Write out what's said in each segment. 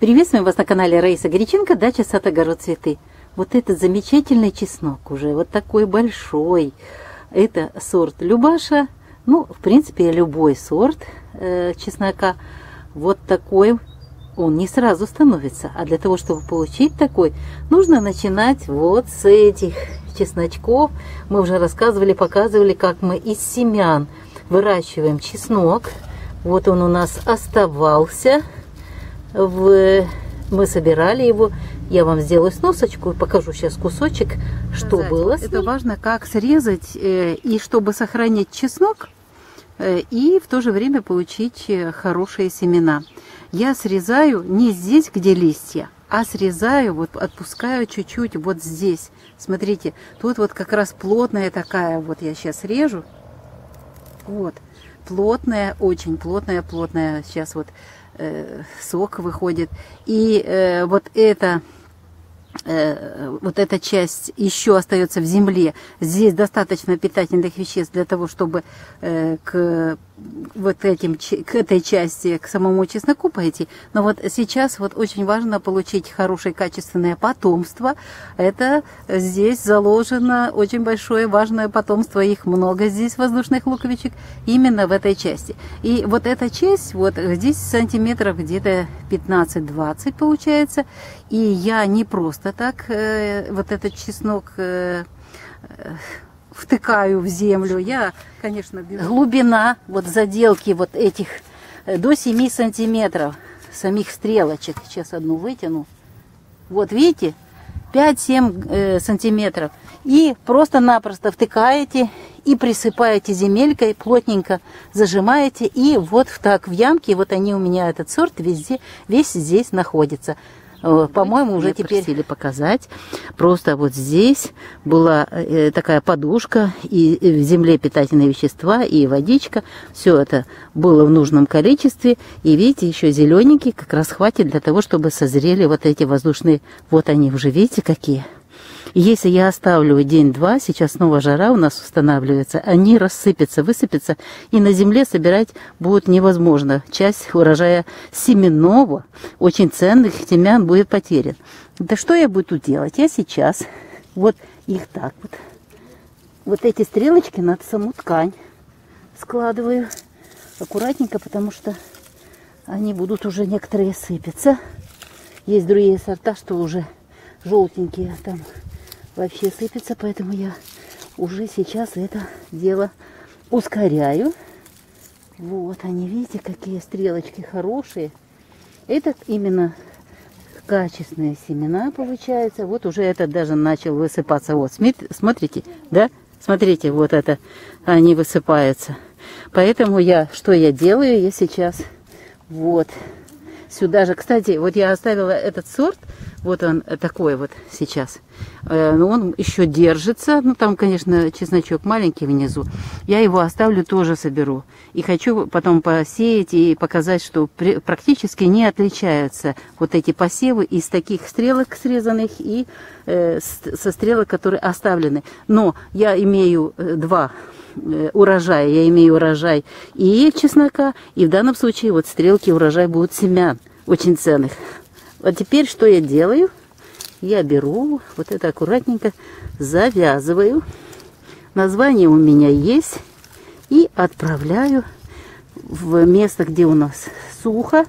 Приветствуем вас на канале Раиса Горяченко, дача сад огород цветы. Вот этот замечательный чеснок уже, вот такой большой. Это сорт Любаша, ну, в принципе, любой сорт э, чеснока. Вот такой он не сразу становится. А для того, чтобы получить такой, нужно начинать вот с этих чесночков. Мы уже рассказывали, показывали, как мы из семян выращиваем чеснок. Вот он у нас оставался в... мы собирали его. Я вам сделаю сносочку, покажу сейчас кусочек, что Сказать. было. Это важно, как срезать э, и чтобы сохранить чеснок э, и в то же время получить э, хорошие семена. Я срезаю не здесь, где листья, а срезаю, вот отпускаю чуть-чуть вот здесь. Смотрите, тут вот как раз плотная такая, вот я сейчас режу. Вот, плотная, очень плотная, плотная. Сейчас вот э, сок выходит. И э, вот это Э, вот эта часть еще остается в земле. Здесь достаточно питательных веществ для того, чтобы э, к вот этим, к этой части, к самому чесноку пойти. Но вот сейчас вот очень важно получить хорошее качественное потомство. Это здесь заложено очень большое важное потомство. Их много здесь воздушных луковичек именно в этой части. И вот эта часть, вот здесь сантиметров где-то 15-20 получается. И я не просто так э, вот этот чеснок э, э, втыкаю в землю. Я, конечно, беру. Глубина вот заделки вот этих э, до 7 сантиметров самих стрелочек. Сейчас одну вытяну. Вот видите, 5-7 э, сантиметров. И просто-напросто втыкаете и присыпаете земелькой, плотненько зажимаете. И вот так в ямке, вот они у меня, этот сорт везде, весь здесь находится. Э, по-моему, уже теперь... просили показать. Просто вот здесь была э, такая подушка, и в земле питательные вещества, и водичка. Все это было в нужном количестве. И видите, еще зелененький как раз хватит для того, чтобы созрели вот эти воздушные... Вот они уже, видите, какие? Если я оставлю день-два, сейчас снова жара у нас устанавливается, они рассыпятся, высыпятся, и на земле собирать будет невозможно. Часть урожая семенного, очень ценных семян будет потерян. Да что я буду делать? Я сейчас вот их так вот, вот эти стрелочки над саму ткань складываю аккуратненько, потому что они будут уже некоторые сыпятся. Есть другие сорта, что уже желтенькие там вообще сыпется, поэтому я уже сейчас это дело ускоряю. Вот они, видите, какие стрелочки хорошие. Это именно качественные семена получается. Вот уже этот даже начал высыпаться. Вот, смотрите, да? Смотрите, вот это, они высыпаются. Поэтому я, что я делаю, я сейчас вот сюда же. Кстати, вот я оставила этот сорт, вот он такой вот сейчас. Э, но он еще держится. Ну, там, конечно, чесночок маленький внизу. Я его оставлю, тоже соберу. И хочу потом посеять и показать, что практически не отличаются вот эти посевы из таких стрелок срезанных и э, со стрелок, которые оставлены. Но я имею э, два урожая. Я имею урожай и чеснока, и в данном случае вот стрелки урожай будут семян очень ценных. А теперь что я делаю? Я беру вот это аккуратненько завязываю. Название у меня есть. И отправляю в место, где у нас сухо,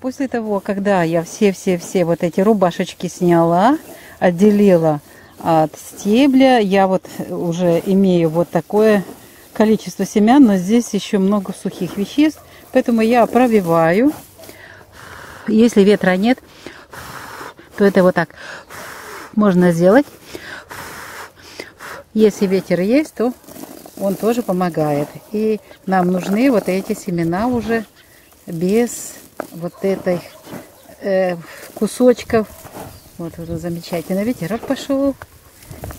После того, когда я все-все-все вот эти рубашечки сняла, отделила от стебля, я вот уже имею вот такое количество семян, но здесь еще много сухих веществ, поэтому я пробиваю. Если ветра нет, то это вот так можно сделать. Если ветер есть, то он тоже помогает. И нам нужны вот эти семена уже без вот этой э, кусочков. Вот это замечательно. Ветерок пошел.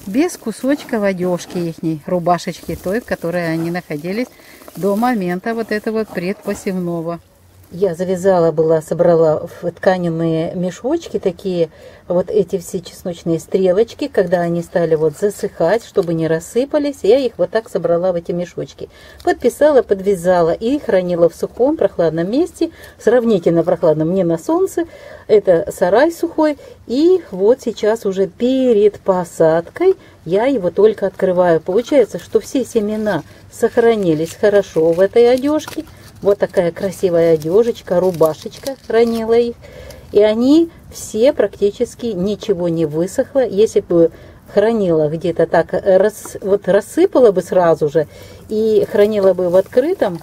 Без кусочков одежки их, рубашечки той, в которой они находились до момента вот этого предпосевного. Я завязала была, собрала в тканевые мешочки такие вот эти все чесночные стрелочки, когда они стали вот засыхать, чтобы не рассыпались, я их вот так собрала в эти мешочки. Подписала, подвязала и хранила в сухом прохладном месте, сравнительно прохладном, не на солнце. Это сарай сухой. И вот сейчас уже перед посадкой я его только открываю. Получается, что все семена сохранились хорошо в этой одежке. Вот такая красивая одежечка, рубашечка хранила их. И они все практически ничего не высохло. Если бы хранила где-то так, рас, вот рассыпала бы сразу же и хранила бы в открытом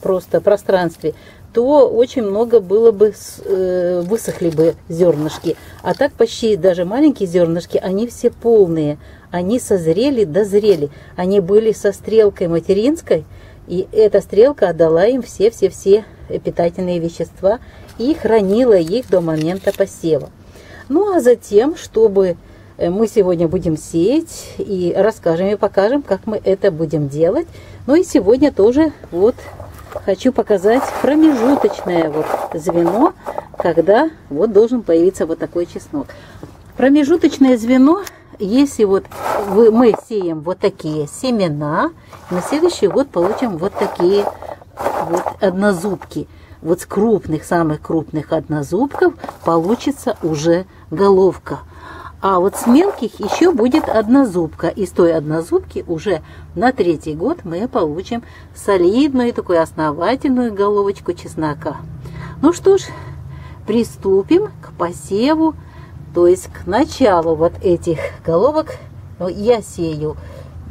просто пространстве, то очень много было бы, э, высохли бы зернышки. А так почти даже маленькие зернышки, они все полные. Они созрели, дозрели. Они были со стрелкой материнской, и эта стрелка отдала им все-все-все питательные вещества и хранила их до момента посева. Ну а затем, чтобы э, мы сегодня будем сеять и расскажем и покажем, как мы это будем делать. Ну и сегодня тоже вот хочу показать промежуточное вот звено, когда вот должен появиться вот такой чеснок. Промежуточное звено если вот вы, мы сеем вот такие семена, на следующий год получим вот такие вот однозубки. Вот с крупных, самых крупных однозубков получится уже головка. А вот с мелких еще будет однозубка. И с той однозубки уже на третий год мы получим солидную такую основательную головочку чеснока. Ну что ж, приступим к посеву то есть к началу вот этих головок ну, я сею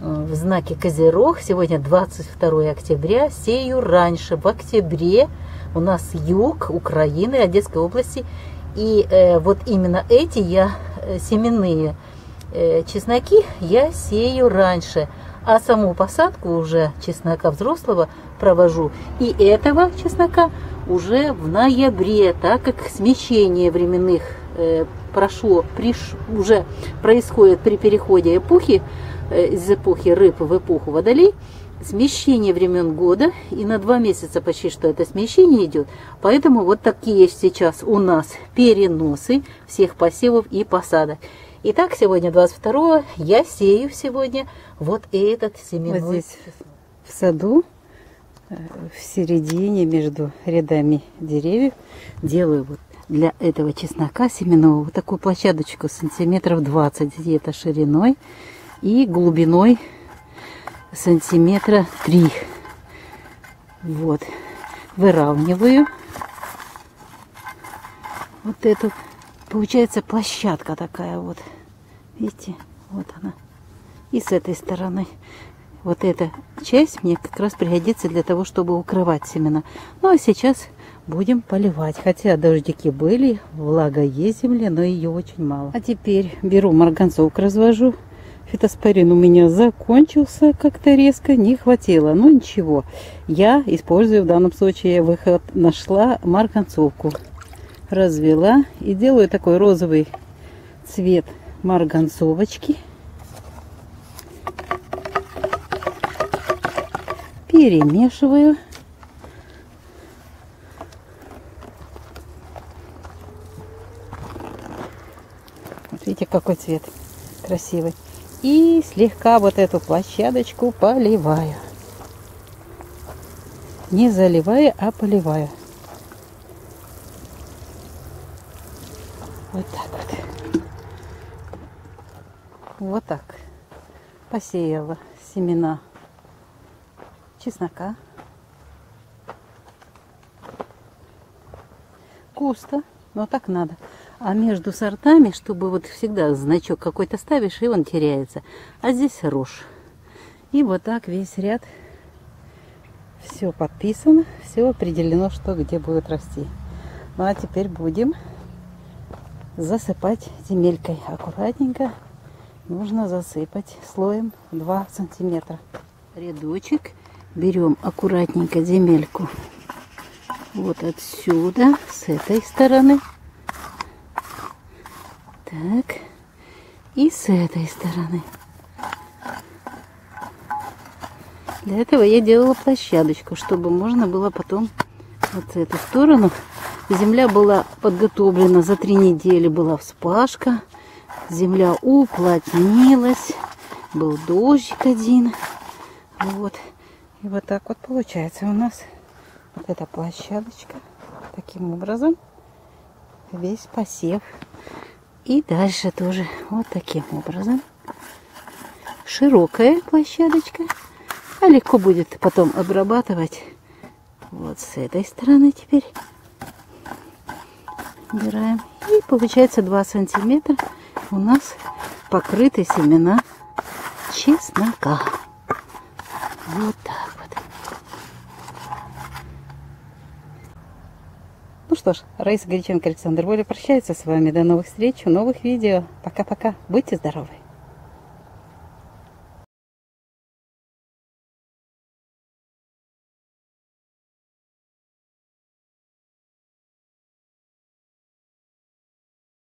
в знаке Козерог. Сегодня 22 октября. Сею раньше, в октябре. У нас юг Украины, Одесской области. И э, вот именно эти я э, семенные э, чесноки я сею раньше. А саму посадку уже чеснока взрослого провожу. И этого чеснока уже в ноябре, так как смещение временных э, прошло, приш, уже происходит при переходе эпохи, э, из эпохи рыб в эпоху водолей, смещение времен года, и на два месяца почти что это смещение идет. Поэтому вот такие сейчас у нас переносы всех посевов и посадок. Итак, сегодня 22 я сею сегодня вот этот семенной. Вот здесь в саду, э, в середине между рядами деревьев, делаю вот для этого чеснока семенного вот такую площадочку сантиметров 20 где-то шириной и глубиной сантиметра 3. Вот. Выравниваю вот эту. Получается площадка такая вот. Видите? Вот она. И с этой стороны. Вот эта часть мне как раз пригодится для того, чтобы укрывать семена. Ну а сейчас будем поливать. Хотя дождики были, влага есть земле, но ее очень мало. А теперь беру марганцовку, развожу. Фитоспорин у меня закончился как-то резко, не хватило. Но ничего, я использую в данном случае выход. Нашла марганцовку, развела и делаю такой розовый цвет марганцовочки. Перемешиваю. Видите, какой цвет красивый. И слегка вот эту площадочку поливаю. Не заливая, а поливаю. Вот так вот. Вот так. Посеяла семена чеснока. Густо, но так надо. А между сортами, чтобы вот всегда значок какой-то ставишь, и он теряется. А здесь рожь. И вот так весь ряд. Все подписано, все определено, что где будет расти. Ну а теперь будем засыпать земелькой. Аккуратненько нужно засыпать слоем 2 сантиметра. Рядочек берем аккуратненько земельку вот отсюда, с этой стороны. Так, и с этой стороны. Для этого я делала площадочку, чтобы можно было потом вот эту сторону. Земля была подготовлена за три недели, была вспашка. Земля уплотнилась. Был дождик один. Вот. И вот так вот получается у нас вот эта площадочка. Таким образом весь посев. И дальше тоже вот таким образом. Широкая площадочка. А легко будет потом обрабатывать вот с этой стороны теперь. Убираем. И получается 2 сантиметра у нас покрыты семена чеснока. Вот так вот. Ну что ж, Раиса Горяченко, Александр Воля прощается с вами. До новых встреч, новых видео. Пока-пока. Будьте здоровы.